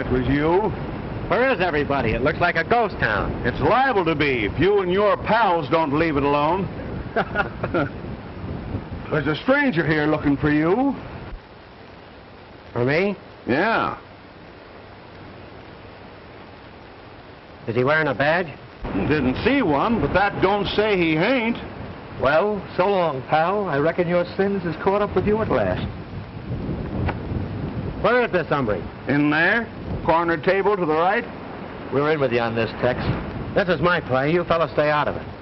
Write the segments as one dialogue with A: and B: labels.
A: it was you.
B: Where is everybody? It looks like a ghost town.
A: It's liable to be if you and your pals don't leave it alone. There's a stranger here looking for you.
B: For me?
A: Yeah.
B: Is he wearing a badge?
A: Didn't see one, but that don't say he ain't.
C: Well, so long, pal. I reckon your sins has caught up with you at last.
B: Where is this hombre?
A: In there, corner table to the right.
C: We're in with you on this, Tex.
B: This is my play. You fellas stay out of it.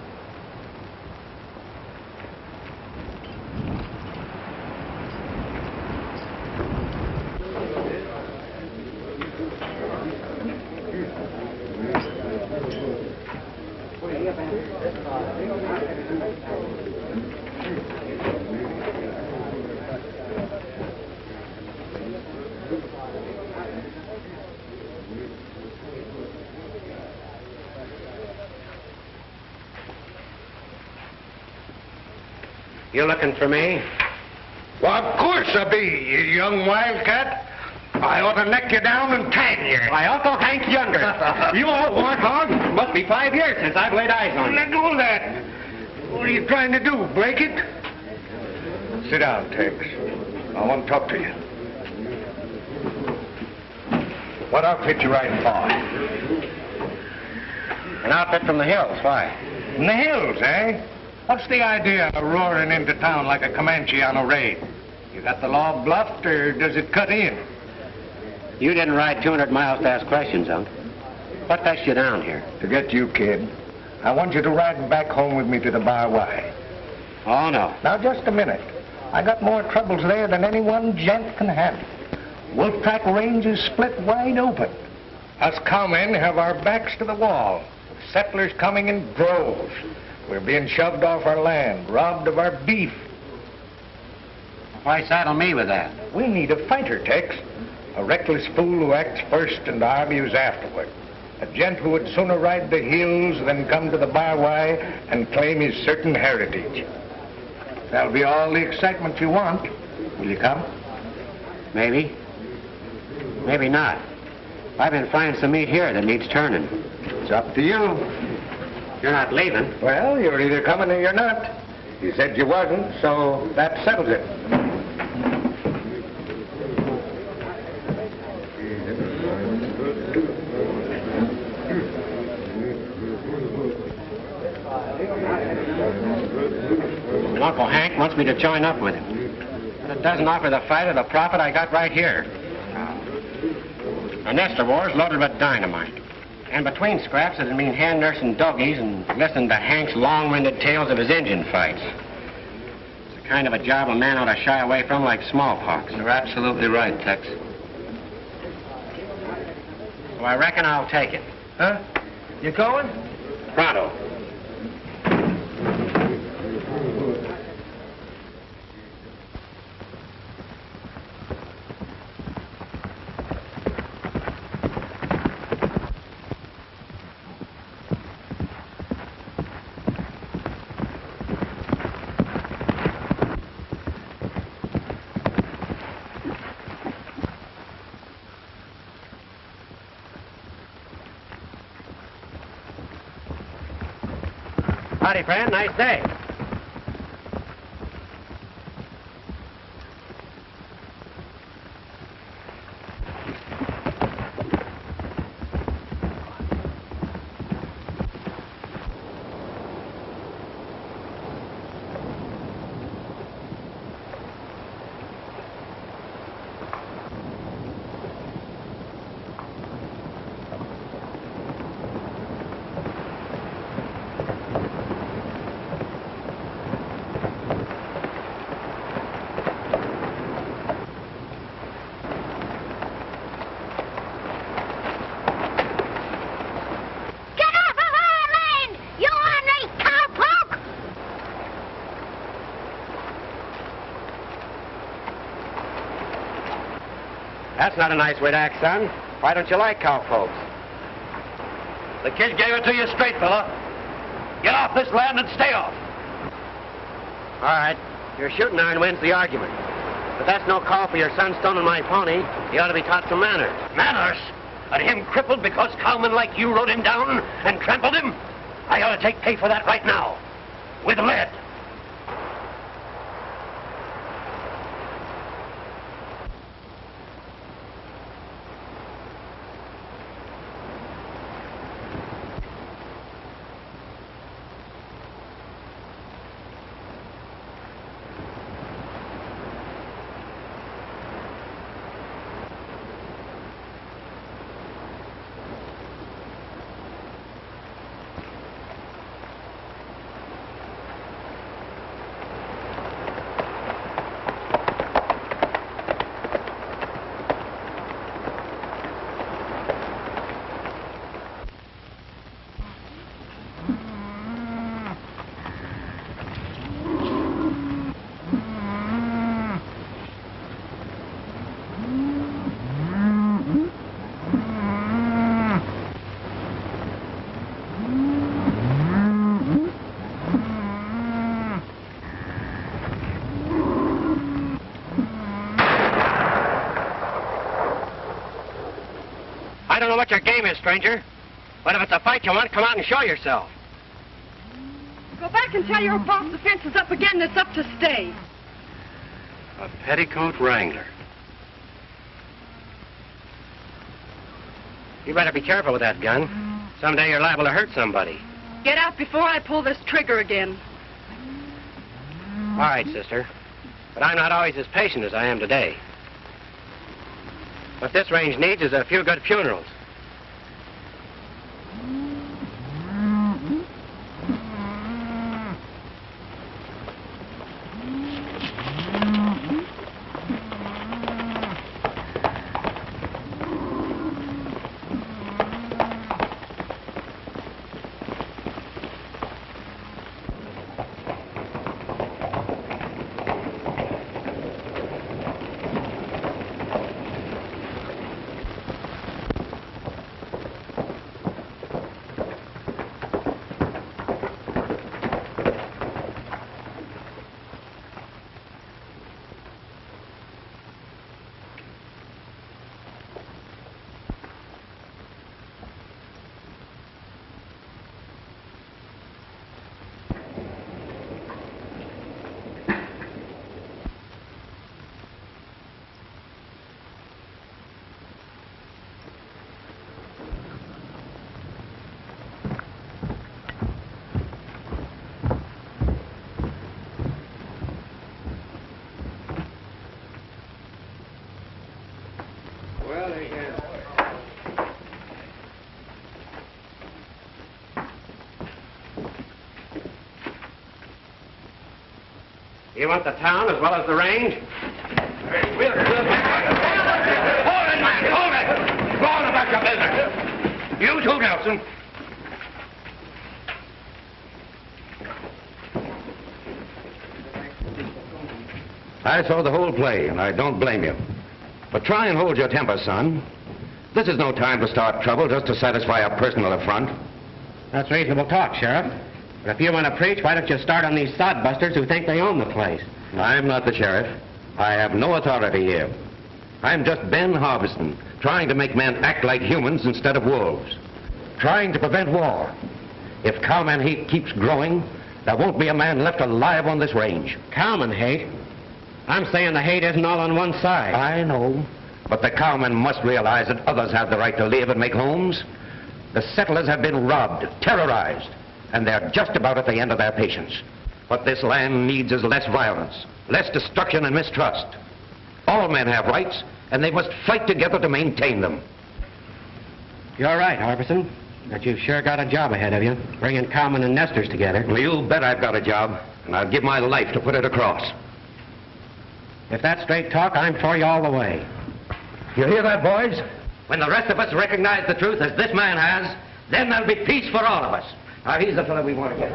B: You looking for me?
D: Well, of course I be, you young wildcat. I ought to neck you down and tan you.
B: My Uncle Hank Younger. you old warthog. Must be five years since I've laid eyes on you.
D: Let go of that. What are you trying to do, break it? Sit down, Tex. I want to talk to you. What outfit you riding for?
B: An outfit from the hills. Why?
D: In the hills, eh? What's the idea of roaring into town like a Comanche on a raid? You got the law bluffed, or does it cut in?
B: You didn't ride 200 miles to ask questions, Unc. What fetched you down here?
D: To get you, kid. I want you to ride back home with me to the Bar Y.
B: Oh, no.
D: Now, just a minute. I got more troubles there than any one gent can handle. Wolfpack Range is split wide open. Us cowmen have our backs to the wall. Settlers coming in droves. We're being shoved off our land, robbed of our beef.
B: Why saddle me with that?
D: We need a fighter, Tex. A reckless fool who acts first and argues afterward. A gent who would sooner ride the hills than come to the Bar Y and claim his certain heritage. That'll be all the excitement you want. Will you come?
B: Maybe. Maybe not. I've been finding some meat here that needs turning.
D: It's up to you.
B: You're not leaving.
D: Well, you're either coming or you're not. You said you wasn't, so that settles it.
B: And Uncle Hank wants me to join up with him. But it doesn't offer the fight or the profit I got right here. A nest of wars loaded with dynamite. And between scraps, it'd mean hand nursing doggies and listening to Hank's long-winded tales of his engine fights. It's the kind of a job a man ought to shy away from like smallpox.
C: You're absolutely right, Tex.
B: So I reckon I'll take it.
C: Huh? You going?
B: Pronto. Howdy, friend. Nice day.
E: Get off of our land, you ornery cowpoke!
B: That's not a nice way to act, son. Why don't you like cowpokes?
F: The kid gave it to you straight, fella. Get off this land and stay off.
B: All right. Your shooting iron wins the argument. But that's no call for your son stoning my pony. He ought to be taught some manners.
F: Manners? And him crippled because cowmen like you rode him down and trampled him? I ought to take pay for that right now. With lead.
B: Know what your game is, stranger. But if it's a fight you want, come out and show yourself.
G: Go back and tell your boss the fence is up again and it's up to stay.
B: A petticoat wrangler. You better be careful with that gun. Someday you're liable to hurt somebody.
G: Get out before I pull this trigger again.
B: All right, sister. But I'm not always as patient as I am today. What this range needs is a few good funerals. Well, there you go. You want the town as well as the range?
F: Hold it, man! Hold it! Go on about your business. You too, Nelson.
H: I saw the whole play, and I don't blame you. But try and hold your temper, son. This is no time to start trouble just to satisfy a personal affront.
B: That's reasonable talk, Sheriff. But if you want to preach, why don't you start on these sodbusters who think they own the place?
H: I'm not the sheriff. I have no authority here. I'm just Ben Harbison, trying to make men act like humans instead of wolves. Trying to prevent war. If cowman hate keeps growing, There won't be a man left alive on this range.
B: Cowman hate. I'm saying the hate isn't all on one side.
H: I know. But the cowmen must realize that others have the right to live and make homes. The settlers have been robbed, terrorized, and they're just about at the end of their patience. What this land needs is less violence, less destruction and mistrust. All men have rights, and they must fight together to maintain them.
B: You're right, Harbison. But you've sure got a job ahead of you, bringing cowmen and nesters together.
H: Well, you bet I've got a job, and I'll give my life to put it across.
B: If that's straight talk, I'm for you all the way.
H: You hear that, boys? When the rest of us recognize the truth as this man has, then there'll be peace for all of us. Now, he's the fellow we want to get.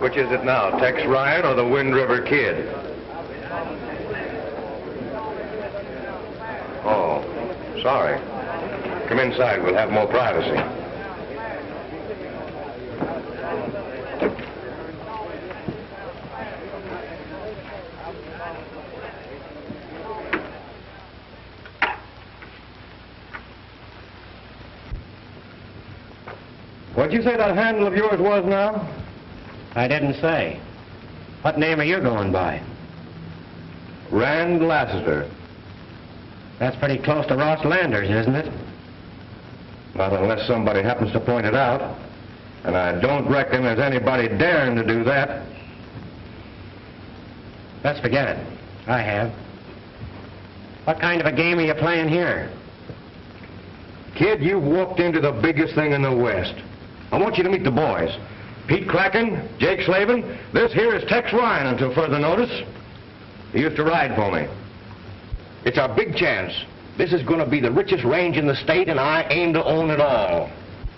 D: Which is it now, Tex Ryan or the Wind River Kid? Oh, sorry. Come inside. We'll have more privacy. What'd you say that handle of yours was now?
B: I didn't say. What name are you going by?
D: Rand Lassiter.
B: That's pretty close to Ross Landers, isn't it?
D: Not unless somebody happens to point it out. And I don't reckon there's anybody daring to do that.
B: Let's forget it. I have. What kind of a game are you playing here?
D: Kid, you've walked into the biggest thing in the West. I want you to meet the boys. Pete Kraken, Jake Slavin. This here is Tex Ryan until further notice. He used to ride for me. It's our big chance. This is going to be the richest range in the state, and I aim to own it all.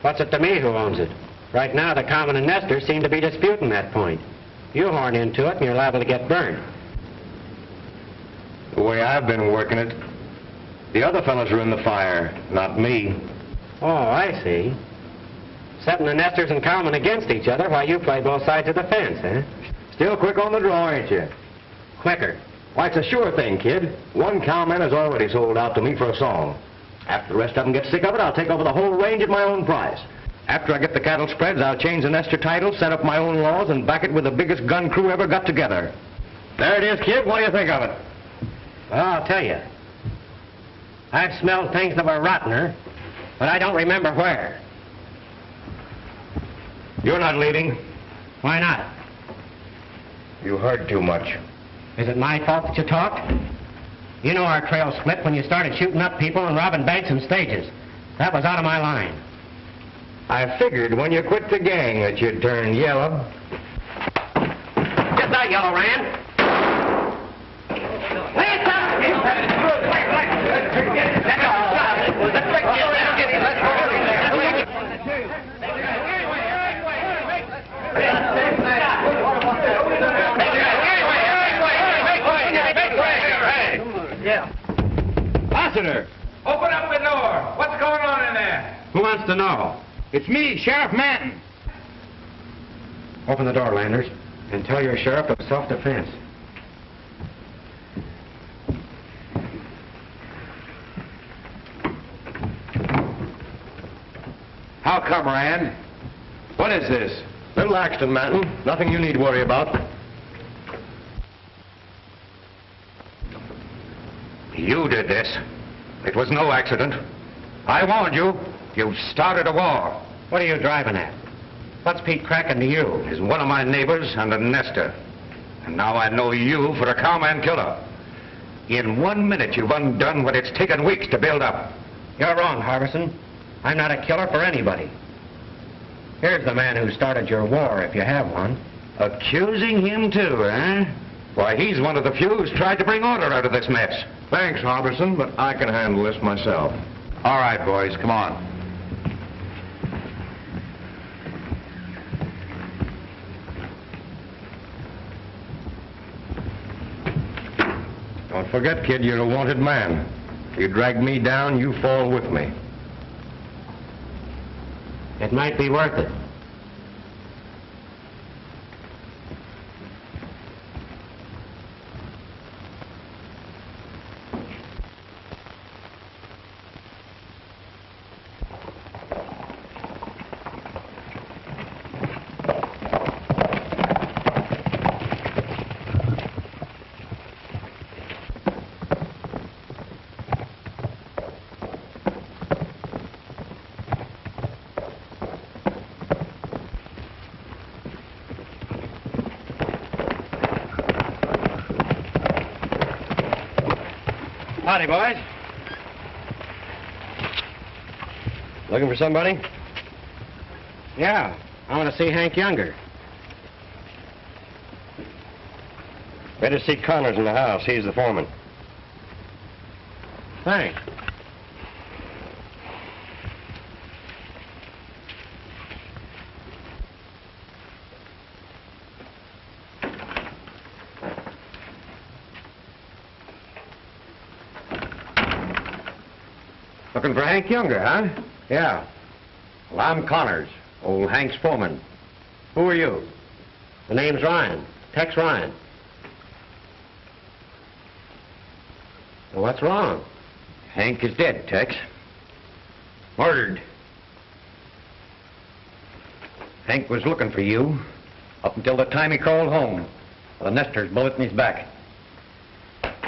B: What's it to me who owns it? Right now, the cowmen and nesters seem to be disputing that point. You horn into it, and you're liable to get burned.
D: The way I've been working it, the other fellows are in the fire, not me.
B: Oh, I see. Setting the nesters and cowmen against each other while you play both sides of the fence, eh?
D: Still quick on the draw, ain't you?
B: Quicker.
D: Why, it's a sure thing, kid. One cowman has already sold out to me for a song. After the rest of them get sick of it, I'll take over the whole range at my own price. After I get the cattle spreads, I'll change the nester title, set up my own laws, and back it with the biggest gun crew ever got together. There it is, kid. What do you think of it?
B: Well, I'll tell you. I've smelled things that were rottener, but I don't remember where.
D: You're not leaving.
B: Why not?
D: You heard too much.
B: Is it my fault that you talked? You know our trail split when you started shooting up people and robbing banks and stages. That was out of my line.
D: I figured when you quit the gang that you'd turn yellow.
B: Get that yellow ran.
I: Lassiter! Open up the door. What's going on in there?
B: Who wants to know?
I: It's me, Sheriff Manton.
B: Open the door, Landers, and tell your sheriff of self-defense.
D: How come, Rand? What is this? Little accident, Manton. Nothing you need worry about.
H: You did this. It was no accident. I warned you. You've started a war.
B: What are you driving at? What's Pete Kraken to you?
H: He's one of my neighbors and a nester. And now I know you for a cowman killer. In one minute, you've undone what it's taken weeks to build up.
B: You're wrong, Harbison. I'm not a killer for anybody. Here's the man who started your war, if you have one.
H: Accusing him, too, eh? Why, he's one of the few who's tried to bring order out of this mess.
D: Thanks, Harbison, but I can handle this myself.
A: All right, boys, come on.
D: Don't forget, kid, you're a wanted man. If you drag me down, you fall with me.
B: It might be worth it.
F: Howdy, boys. Looking for somebody?
B: Yeah, I want to see Hank Younger.
F: Better see Connors in the house. He's the foreman.
B: Thanks.
H: Looking for Hank Younger, huh? Yeah. Well, I'm Connors, old Hank's foreman. Who are you?
B: The name's Ryan. Tex Ryan. Well, what's wrong?
H: Hank is dead, Tex. Murdered. Hank was looking for you up until the time he crawled home with a bullet in his back.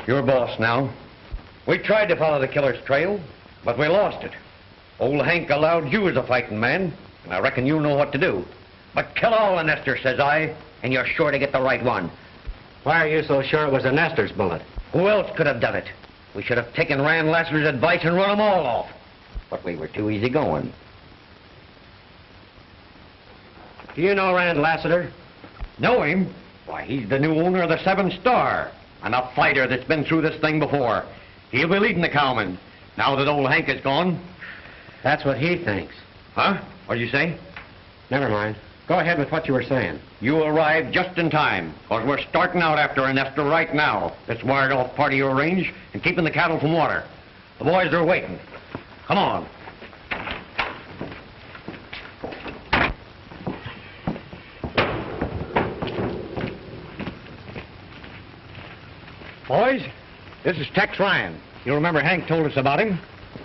H: You're boss now. We tried to follow the killer's trail, but we lost it. Old Hank allowed you as a fighting man, and I reckon you know what to do. But kill all the nester, says I, and you're sure to get the right one.
B: Why are you so sure it was a nester's bullet?
H: Who else could have done it? We should have taken Rand Lassiter's advice and run them all off. But we were too easy going.
B: Do you know Rand Lassiter?
H: Know him? Why, he's the new owner of the Seven Star, and a fighter that's been through this thing before. He'll be leading the cowmen, now that old Hank is gone.
B: That's what he thinks.
H: Huh? What'd you say?
B: Never mind. Go ahead with what you were saying.
H: You arrived just in time, because we're starting out after a right now. That's wired off part of your range and keeping the cattle from water. The boys are waiting. Come on. Boys, this is Tex Ryan. You remember Hank told us about him?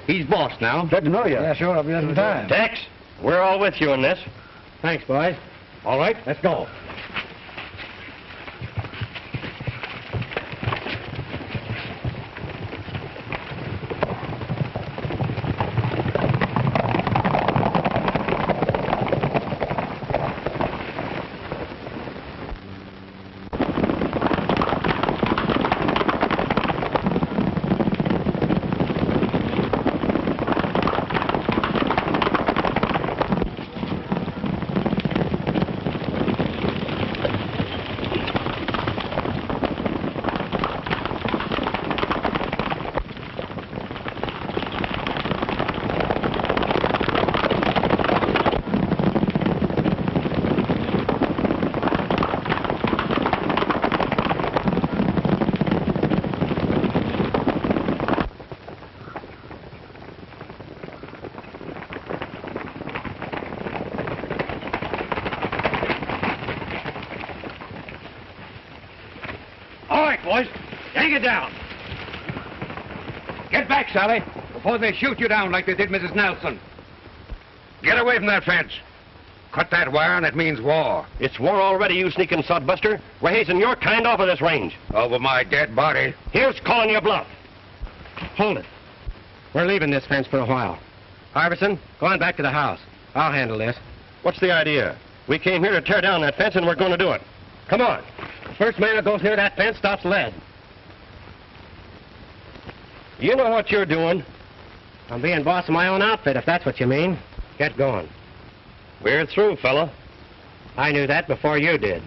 H: He's boss now.
J: Glad to know you. Yeah, sure. I'll be in time.
F: Tex, we're all with you in this.
B: Thanks, boys.
H: All right, let's go. All right, boys. Hang it down. Get back, Sally, before they shoot you down like they did Mrs. Nelson.
D: Get away from that fence. Cut that wire and it means war.
F: It's war already, you sneaking sodbuster. We're hazing your kind off of this range.
D: Over my dead body.
F: Here's calling your bluff.
B: Hold it. We're leaving this fence for a while. Harbison, go on back to the house. I'll handle this.
F: What's the idea? We came here to tear down that fence, and we're going to do it. Come on.
B: First man that goes near that fence stops lead.
F: You know what you're doing.
B: I'm being boss of my own outfit, if that's what you mean. Get going.
F: We're through, fella.
B: I knew that before you did.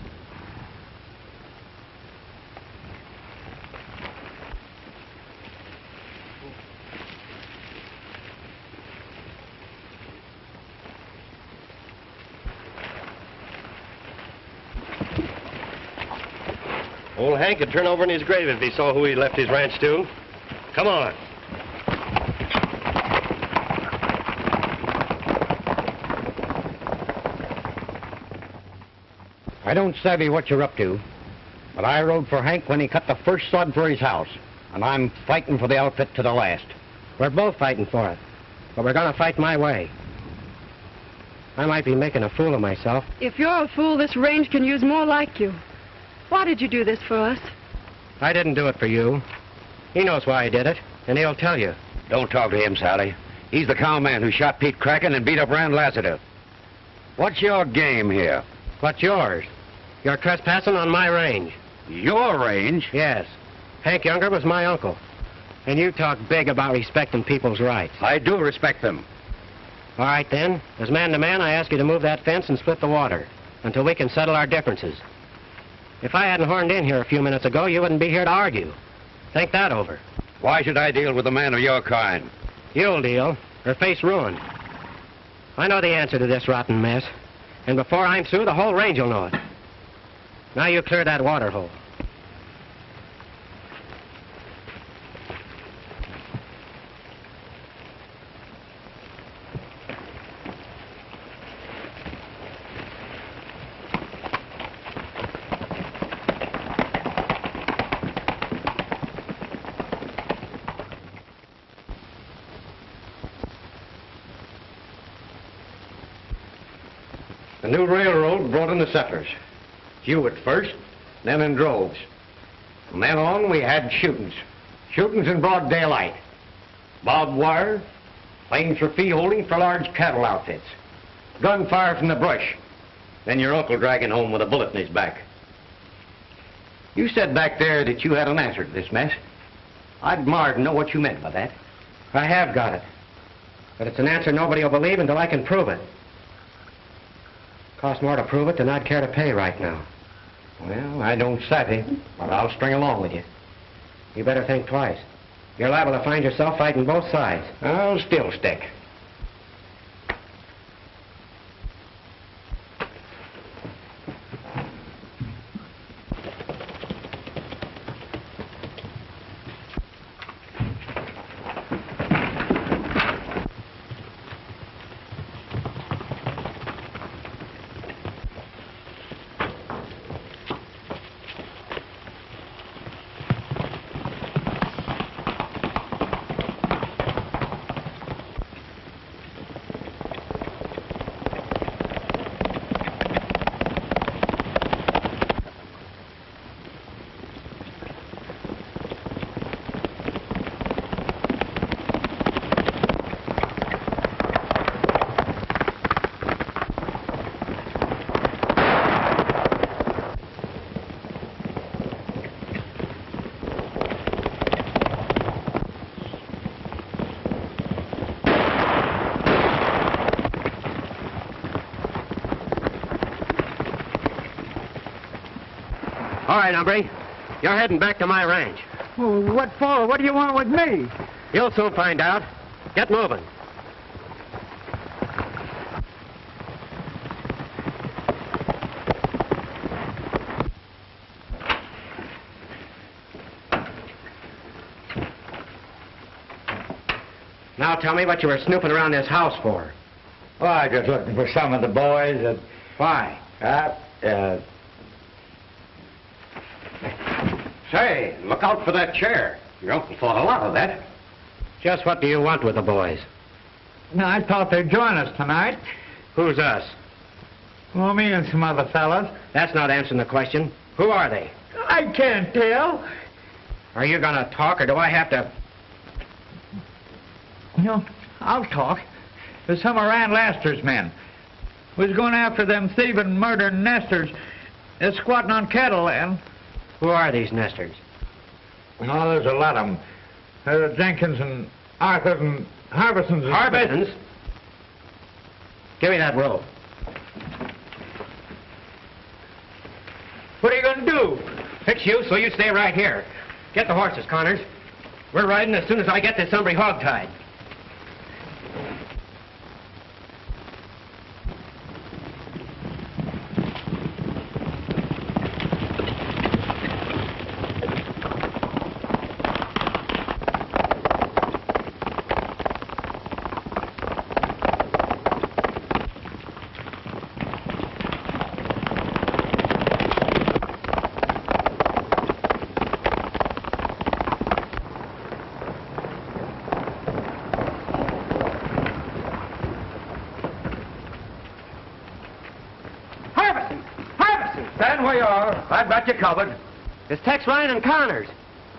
D: Old Hank could turn over in his grave if he saw who he left his ranch to. Come on.
B: I don't savvy what you're up to, but I rode for Hank when he cut the first sod for his house, and I'm fighting for the outfit to the last. We're both fighting for it, but we're going to fight my way. I might be making a fool of myself.
G: If you're a fool, this range can use more like you. Why did you do this for us?
B: I didn't do it for you. He knows why I did it, and he'll tell you.
H: Don't talk to him, Sally. He's the cowman who shot Pete Kraken and beat up Rand Lassiter. What's your game here?
B: What's yours? You're trespassing on my range.
H: Your range?
B: Yes. Hank Younger was my uncle. And you talk big about respecting people's rights.
H: I do respect them.
B: All right, then. As man to man, I ask you to move that fence and split the water until we can settle our differences. If I hadn't horned in here a few minutes ago, you wouldn't be here to argue. Think that over.
H: Why should I deal with a man of your kind?
B: You'll deal, or face ruin. I know the answer to this rotten mess. And before I'm through, the whole range will know it. Now you clear that water hole.
D: The new railroad brought in the settlers. Few at first, then in droves. From then on, we had shootings. Shootings in broad daylight. Barbed wire, claims for fee holding for large cattle outfits. Gunfire from the brush. Then your uncle dragging home with a bullet in his back. You said back there that you had an answer to this mess. I'd admire to know what you meant by that.
B: I have got it. But it's an answer nobody will believe until I can prove it. Costs more to prove it than I'd care to pay right now.
D: Well, I don't savvy, but I'll string along with you.
B: You better think twice. You're liable to find yourself fighting both sides.
D: I'll still stick.
B: All right, hombre. You're heading back to my ranch.
J: Well, what for? What do you want with me?
B: You'll soon find out. Get moving. Now tell me what you were snooping around this house for.
J: Well, I just looking for some of the boys that...
B: Why?
J: Uh, uh,
D: Say, look out for that chair. Your uncle thought a lot of that.
B: Just what do you want with the boys?
J: no, I thought they'd join us tonight.
B: Who's us?
J: Well, me and some other fellas.
B: That's not answering the question. Who are they?
J: I can't tell.
B: Are you going to talk, or do I have to...
J: You know, I'll talk. There's some of Rand Lassiter's men. We was going after them thieving, murdering nesters. They're squatting on cattle, and...
B: Who are these nesters?
J: Oh, there's a lot of them. There's uh, Jenkins and Arthur and Harbison's. and-
B: Harbison's? Give me that rope.
J: What are you going to do?
B: Fix you so you stay right here. Get the horses, Connors. We're riding as soon as I get this hombre hog-tied.
H: I've got you covered.
B: It's Tex Ryan and Connors.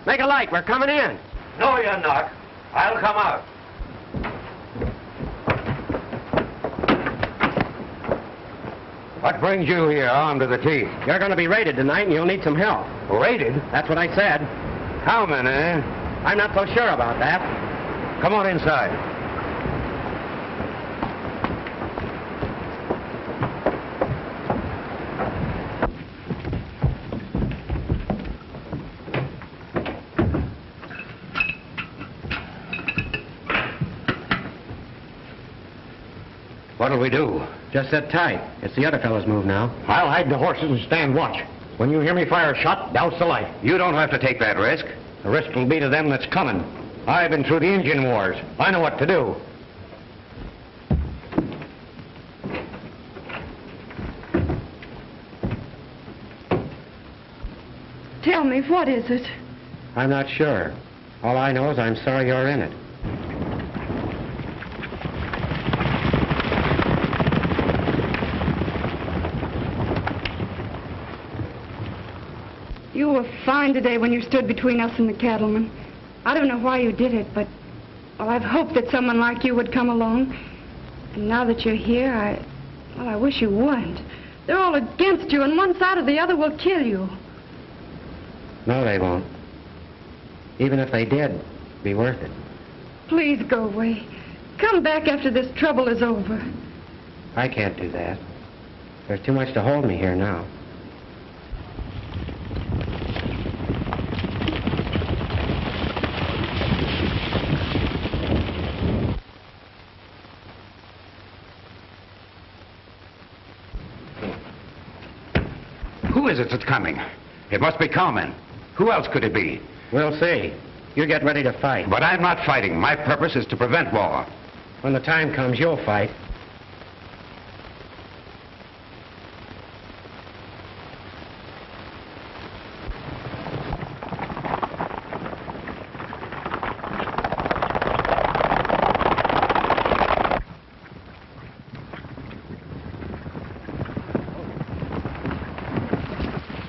B: Make a light. We're coming in.
H: No, you're not. I'll come out. What brings you here, armed to the teeth?
B: You're going to be raided tonight, and you'll need some help.
H: Raided?
B: That's what I said.
H: Cowmen, eh?
B: I'm not so sure about that.
H: Come on inside. What'll we do?
B: Just sit tight. It's the other fellow's move now.
K: I'll hide the horses and stand watch. When you hear me fire a shot, douse the light.
H: You don't have to take that risk.
K: The risk will be to them that's coming. I've been through the Indian wars. I know what to do.
G: Tell me, what is it?
B: I'm not sure. All I know is I'm sorry you're in it.
G: You fine today when you stood between us and the cattlemen. I don't know why you did it, but well, I've hoped that someone like you would come along. And now that you're here, I well, I wish you wouldn't. They're all against you, and one side or the other will kill you.
B: No, they won't. Even if they did, be worth it.
G: Please go away. Come back after this trouble is over.
B: I can't do that. There's too much to hold me here now.
H: Who is it that's coming? It must be Cowmen. Who else could it be?
B: We'll see. You get ready to fight.
H: But I'm not fighting. My purpose is to prevent war.
B: When the time comes, you'll fight.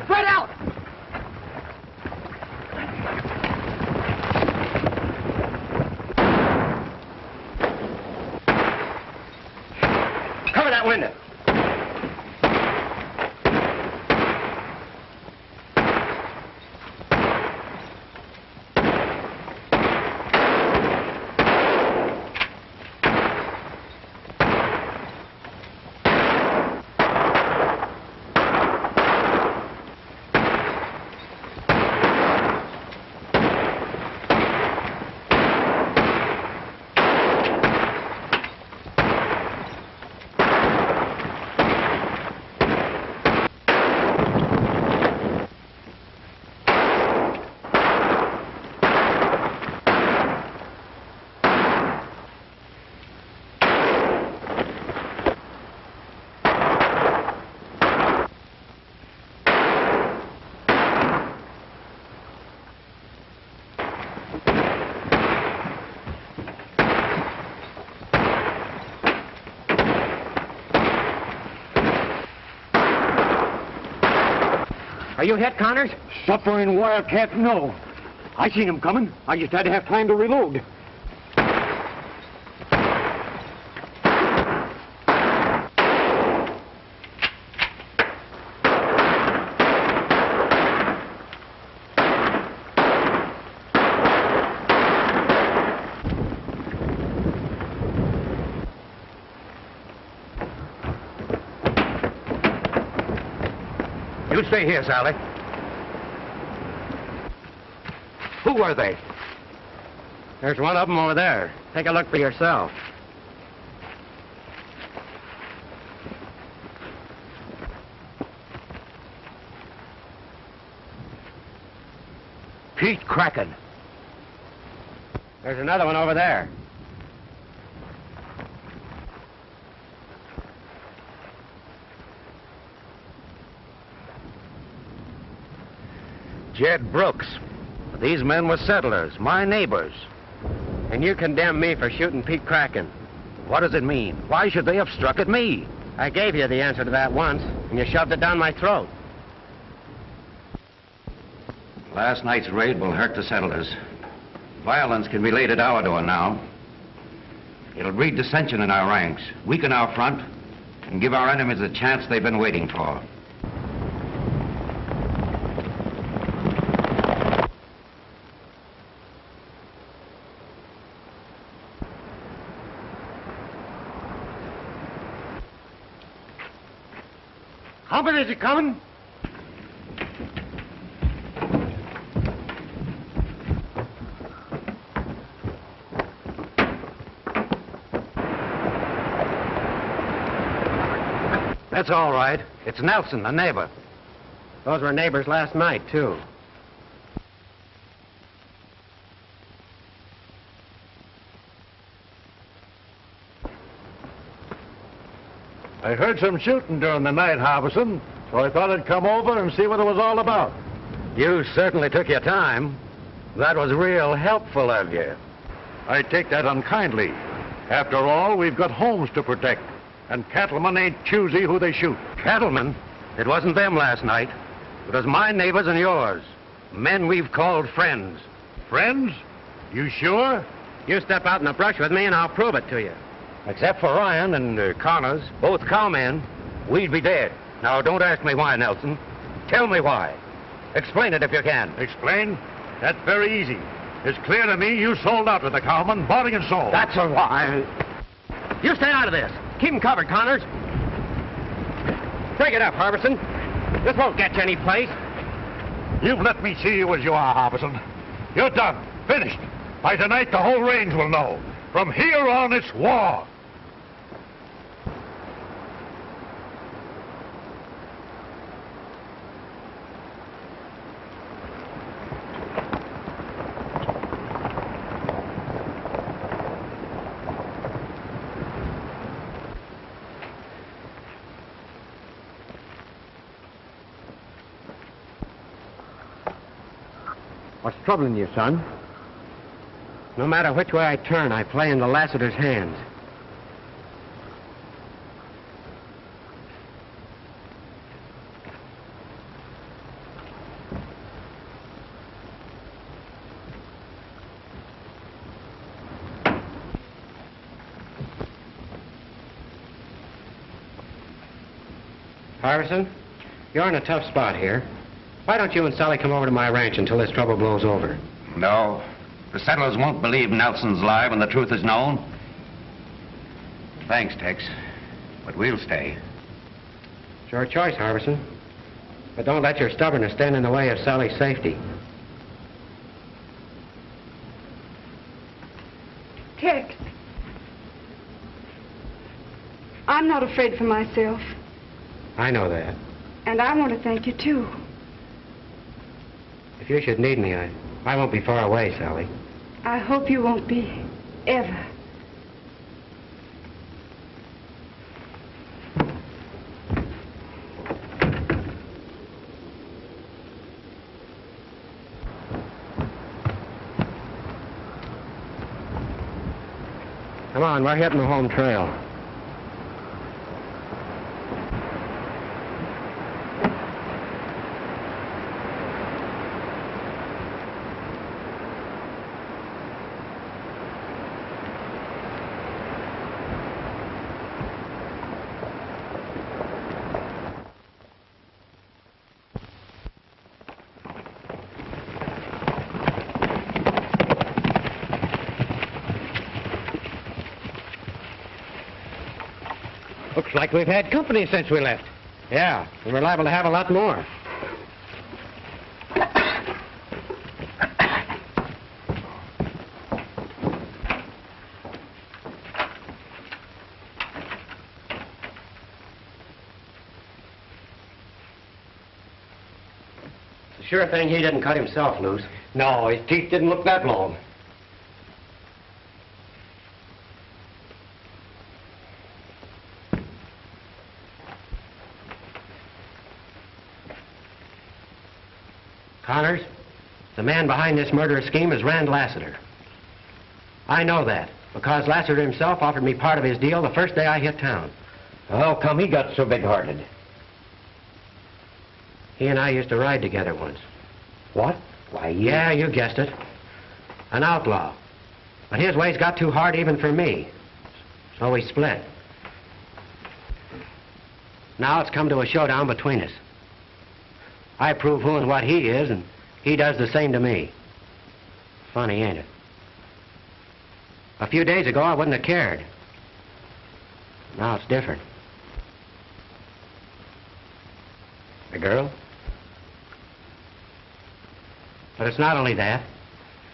G: Spread out!
B: Cover that window. Are you hit, Connors?
K: Suffering wildcat, no. I seen him coming. I just had to have time to reload.
H: You stay here, Sally. Who were they?
B: There's one of them over there. Take a look for yourself.
H: Pete Kraken.
B: There's another one over there.
H: Jed Brooks. These men were settlers, my neighbors.
B: And you condemn me for shooting Pete Kraken.
H: What does it mean? Why should they have struck at me?
B: I gave you the answer to that once, and you shoved it down my throat.
H: Last night's raid will hurt the settlers. Violence can be laid at our door now. It'll breed dissension in our ranks, weaken our front, and give our enemies the chance they've been waiting for.
B: Many is he coming?
H: That's all right. It's Nelson, a neighbor.
B: Those were neighbors last night, too.
A: I heard some shooting during the night, Harbison, so I thought I'd come over and see what it was all about.
H: You certainly took your time. That was real helpful of you.
A: I take that unkindly. After all, we've got homes to protect, and cattlemen ain't choosy who they shoot.
H: Cattlemen? It wasn't them last night. It was my neighbors and yours. Men we've called friends.
A: Friends? You sure?
B: You step out in the brush with me and I'll prove it to you.
H: Except for Ryan and uh, Connors, both cowmen, we'd be dead. Now, don't ask me why, Nelson. Tell me why. Explain it if you can.
A: Explain? That's very easy. It's clear to me you sold out with the cowman, body and soul.
H: That's a lie.
B: You stay out of this. Keep him covered, Connors. Break it up, Harbison. This won't get you any place.
A: You've let me see you as you are, Harbison. You're done. Finished. By tonight, the whole range will know. From here on, it's war.
B: What's troubling you, son? No matter which way I turn, I play into Lassiter's hands. Harbison, you're in a tough spot here. Why don't you and Sally come over to my ranch until this trouble blows over?
H: No. The settlers won't believe Nelson's lie when the truth is known. Thanks, Tex. But we'll stay.
B: It's your choice, Harbison. But don't let your stubbornness stand in the way of Sally's safety.
G: Tex. I'm not afraid for myself,
B: I know that.
G: and I want to thank you, too.
B: If you should need me, I, I won't be far away, Sally.
G: I hope you won't be, ever.
B: Come on, we're hitting the home trail. Looks like we've had company since we left. Yeah, and we're liable to have a lot more. Sure thing he didn't cut himself loose.
K: No, his teeth didn't look that long.
B: Connors, the man behind this murderous scheme is Rand Lassiter. I know that because Lassiter himself offered me part of his deal the first day I hit town.
K: How come he got so big-hearted?
B: He and I used to ride together once.
K: What?
B: Why, yeah, you guessed it. An outlaw. But his ways got too hard even for me. So we split. Now it's come to a showdown between us. I prove who and what he is, and he does the same to me. Funny, ain't it? A few days ago, I wouldn't have cared. Now it's different. A girl? But it's not only that.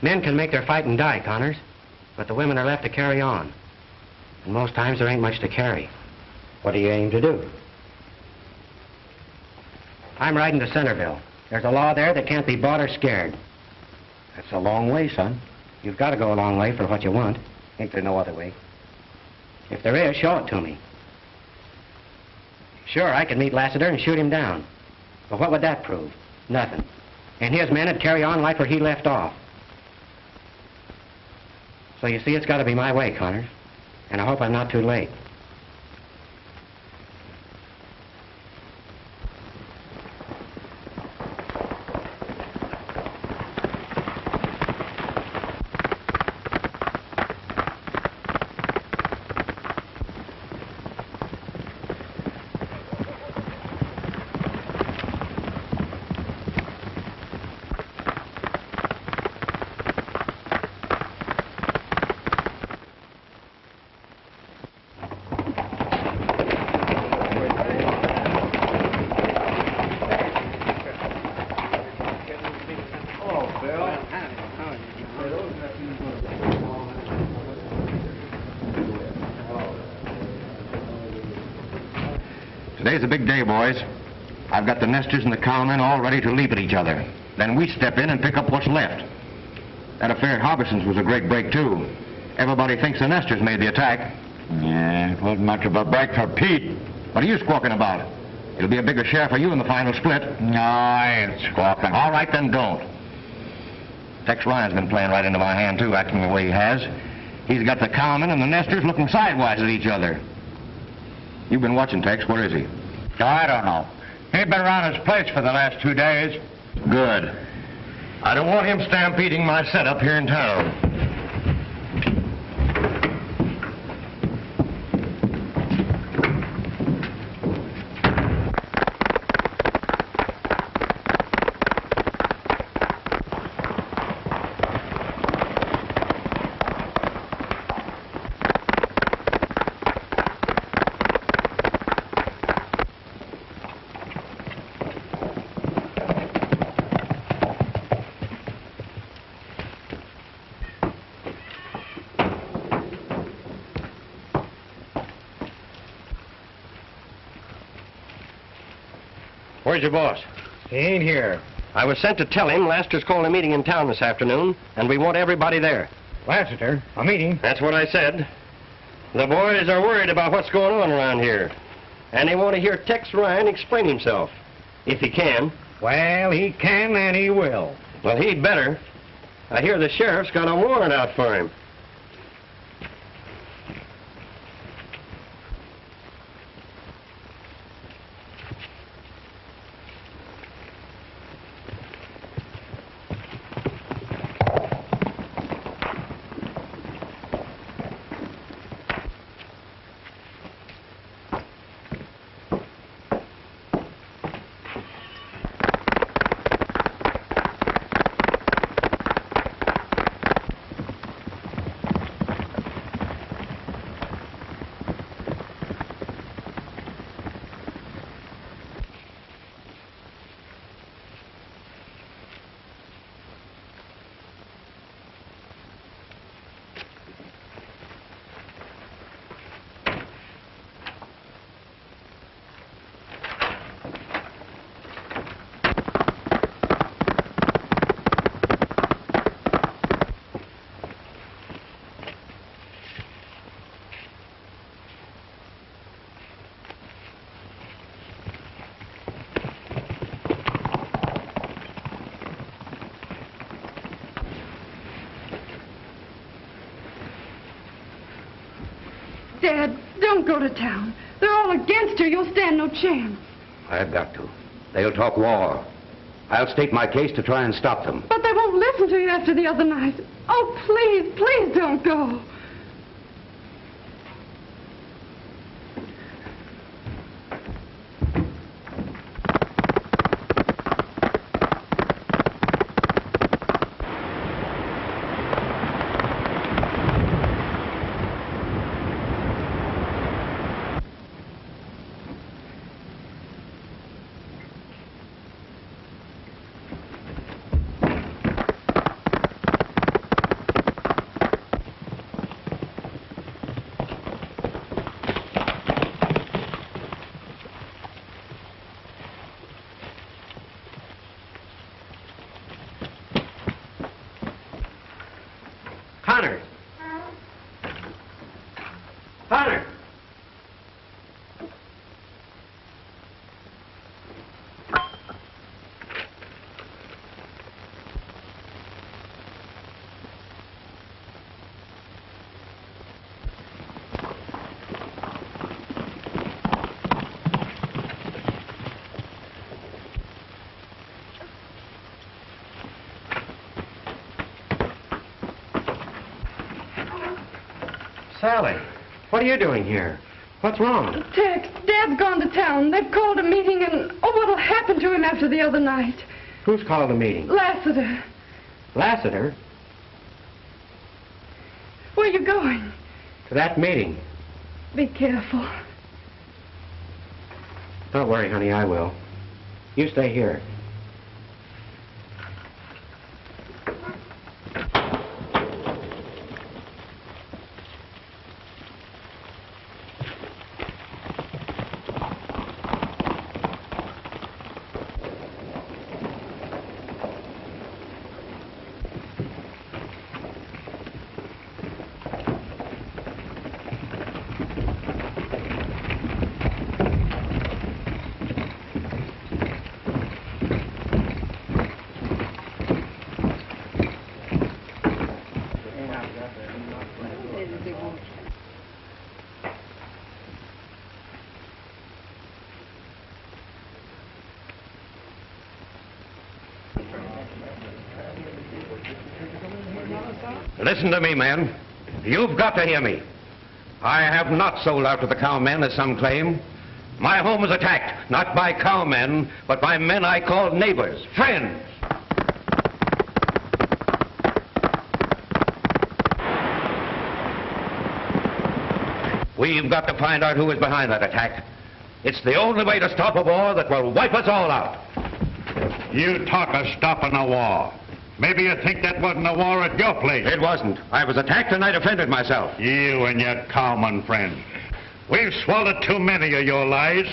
B: Men can make their fight and die, Connors. But the women are left to carry on. And most times there ain't much to carry. What do you aim to do? I'm riding to Centerville. There's a law there that can't be bought or scared. That's a long way, son. You've got to go a long way for what you want. Ain't there no other way? If there is, show it to me. Sure, I could meet Lassiter and shoot him down. But what would that prove? Nothing. And his men would carry on like where he left off. So you see, it's got to be my way, Connors. And I hope I'm not too late.
D: Today's a big day, boys. I've got the nesters and the cowmen ready to leap at each other. Then we step in and pick up what's left. That affair at Harbison's was a great break, too. Everybody thinks the nesters made the attack.
J: Yeah, it wasn't much of a break for Pete.
D: What are you squawking about? It'll be a bigger share for you in the final split.
J: No, I ain't squawking.
D: All right, then don't. Tex Ryan's been playing right into my hand, too, acting the way he has. He's got the cowmen and the nesters looking sidewise at each other. You've been watching Tex. Where is he?
J: I don't know. He been around his place for the last two days.
D: Good. I don't want him stampeding my setup here in town. Where's your boss?
K: He ain't here.
B: I was sent to tell him Lassiter's calling a meeting in town this afternoon, and we want everybody there.
K: Lassiter, a meeting.
B: That's what I said. The boys are worried about what's going on around here. And they want to hear Tex Ryan explain himself. If he can.
K: Well, he can and he will.
B: Well, he'd better. I hear the sheriff's got a warrant out for him.
G: Dad, don't go to town. They're all against her. You'll stand no chance.
H: I've got to. They'll talk war. I'll state my case to try and stop them.
G: But they won't listen to you after the other night. Oh, please, please don't go.
B: Sally, what are you doing here? What's wrong?
G: Tex, Dad's gone to town. They've called a meeting, and oh, what'll happen to him after the other night?
B: Who's called the meeting?
G: Lassiter,
B: Lassiter?
G: where are you going?
B: To that meeting.
G: Be careful.
B: Don't worry, honey, I will. You stay here.
H: Listen to me, man. You've got to hear me. I have not sold out to the cowmen, as some claim. My home was attacked, not by cowmen, but by men I called neighbors, friends. We've got to find out who is behind that attack. It's the only way to stop a war that will wipe us all out.
A: You talk of stopping a war. Maybe you think that wasn't a war at your place.
H: It wasn't. I was attacked and I defended myself.
A: You and your cowman friend. We've swallowed too many of your lies.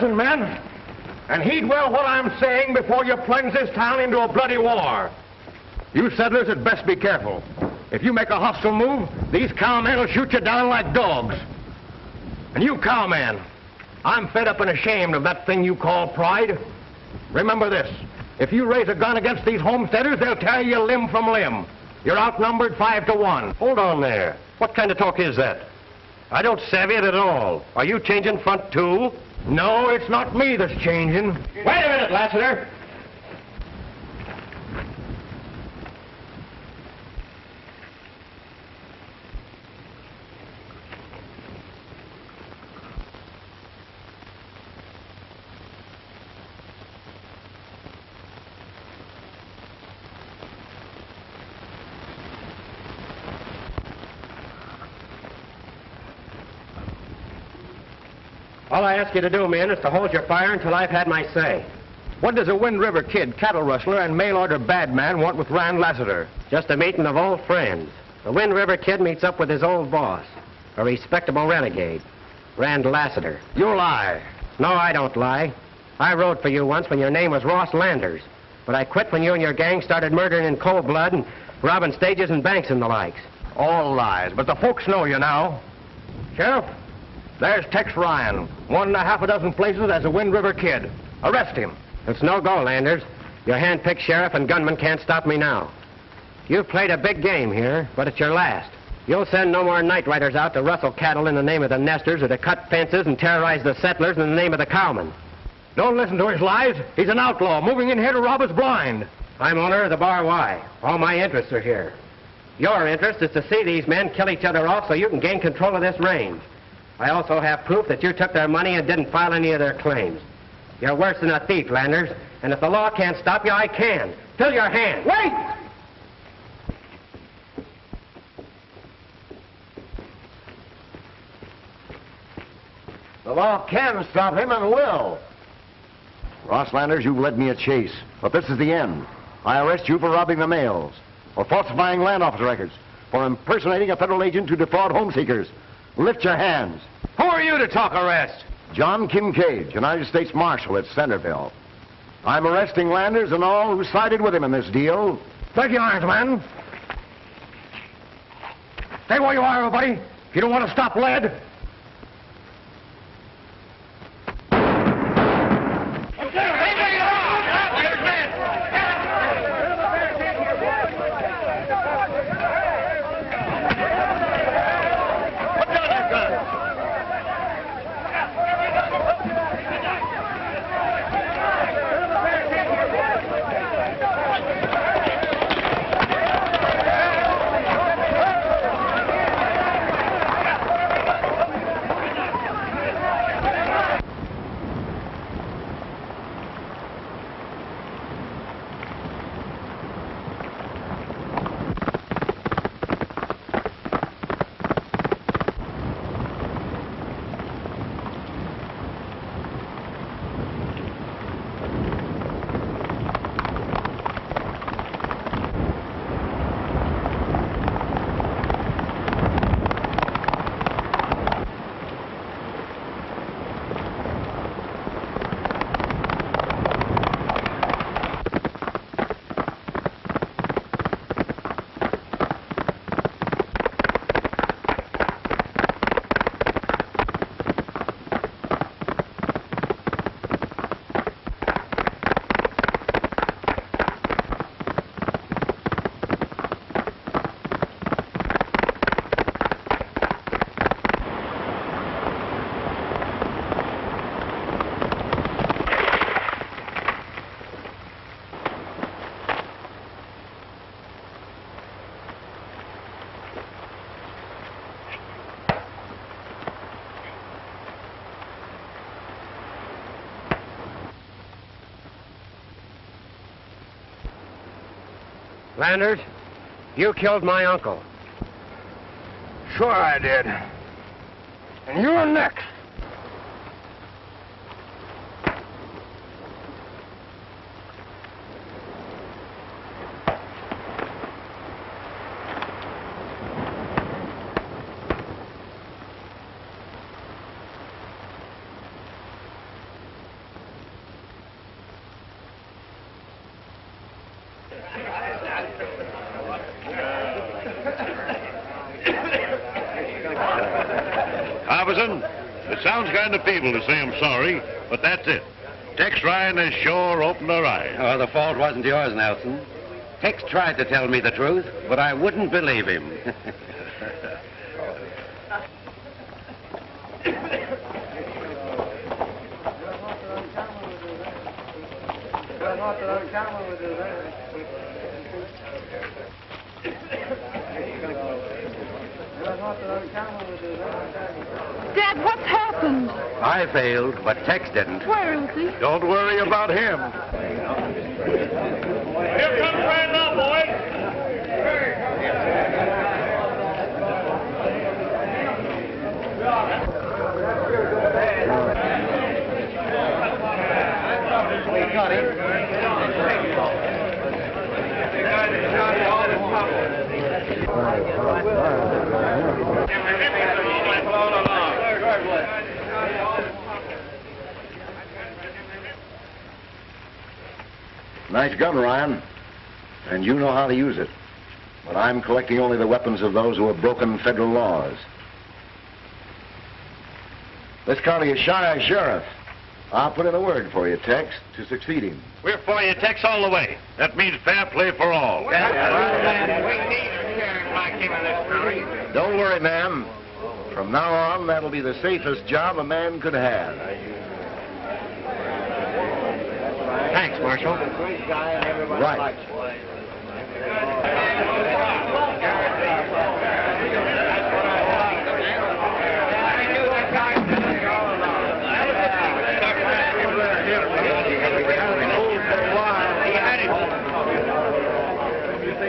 D: Listen, men, and heed well what I'm saying before you plunge this town into a bloody war. You settlers had best be careful. If you make a hostile move, these cowmen will shoot you down like dogs. And you cowman, I'm fed up and ashamed of that thing you call pride. Remember this. If you raise a gun against these homesteaders, they'll tear you limb from limb. You're outnumbered five to one.
B: Hold on there. What kind of talk is that? I don't savvy it at all. Are you changing front, too?
D: No, it's not me that's changing.
B: Wait a minute, Lassiter. All I ask you to do, men, is to hold your fire until I've had my say.
D: What does a Wind River kid, cattle rustler, and mail order bad man want with Rand Lassiter?
B: Just a meeting of old friends. The Wind River kid meets up with his old boss, a respectable renegade, Rand Lassiter.
D: You lie.
B: No, I don't lie. I rode for you once when your name was Ross Landers, but I quit when you and your gang started murdering in cold blood and robbing stages and banks and the likes.
D: All lies, but the folks know you now. Sheriff, there's Tex Ryan, one and a half a dozen places as a Wind River kid. Arrest him.
B: It's no go, Landers. Your hand-picked sheriff and gunman can't stop me now. You've played a big game here, but it's your last. You'll send no more night riders out to rustle cattle in the name of the nesters or to cut fences and terrorize the settlers in the name of the cowmen.
D: Don't listen to his lies. He's an outlaw, moving in here to rob us blind.
B: I'm owner of the Bar Y. All my interests are here. Your interest is to see these men kill each other off so you can gain control of this range. I also have proof that you took their money and didn't file any of their claims. You're worse than a thief, Landers, and if the law can't stop you, I can. Fill your hand.
D: Wait! The law can stop him and will. Ross Landers, you've led me a chase, but this is the end. I arrest you for robbing the mails, for falsifying land office records, for impersonating a federal agent to defraud home seekers. Lift your hands.
I: Who are you to talk arrest?
D: John Kincaid, United States Marshal at Centerville. I'm arresting Landers and all who sided with him in this deal. Thank you, irons, man. Stay where you are, everybody. If you don't want to stop lead.
B: Landers, you killed my uncle.
D: Sure I did. And you're next.
A: Harbison, it sounds kind of feeble to say I'm sorry, but that's it. Tex Ryan has sure opened our eyes.
H: Oh, the fault wasn't yours, Nelson. Tex tried to tell me the truth, but I wouldn't believe him.
G: Dad, what's happened?
H: I failed, but Tex didn't.
G: Where is he?
A: Don't worry about him. Here comes Randolph, boys.
D: Nice gun, Ryan. And you know how to use it. But I'm collecting only the weapons of those who have broken federal laws. This county is shy of sheriff. I'll put in a word for you, Tex, to succeed him.
A: We're for you, Tex, all the way. That means fair play for all.
B: We need a sheriff like him in this county.
D: Don't worry, ma'am. From now on, that'll be the safest job a man could have.
B: Thanks, Marshal.
D: Right.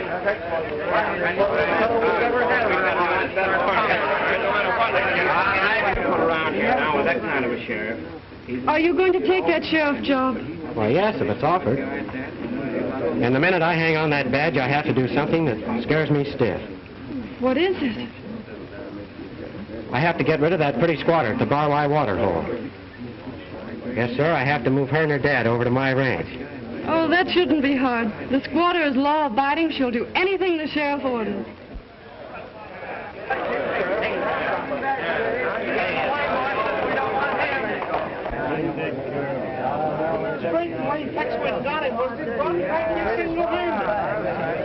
B: around here now with that kind of a sheriff.
G: Are you going to take that sheriff job?
B: Well, yes, if it's offered. And the minute I hang on that badge, I have to do something that scares me stiff.
G: What is it?
B: I have to get rid of that pretty squatter at the Bar Y water hole. Yes, sir, I have to move her and her dad over to my ranch.
G: Oh, that shouldn't be hard. The squatter is law-abiding. She'll do anything the sheriff orders.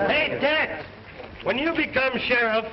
F: Hey, Tex, when you become sheriff,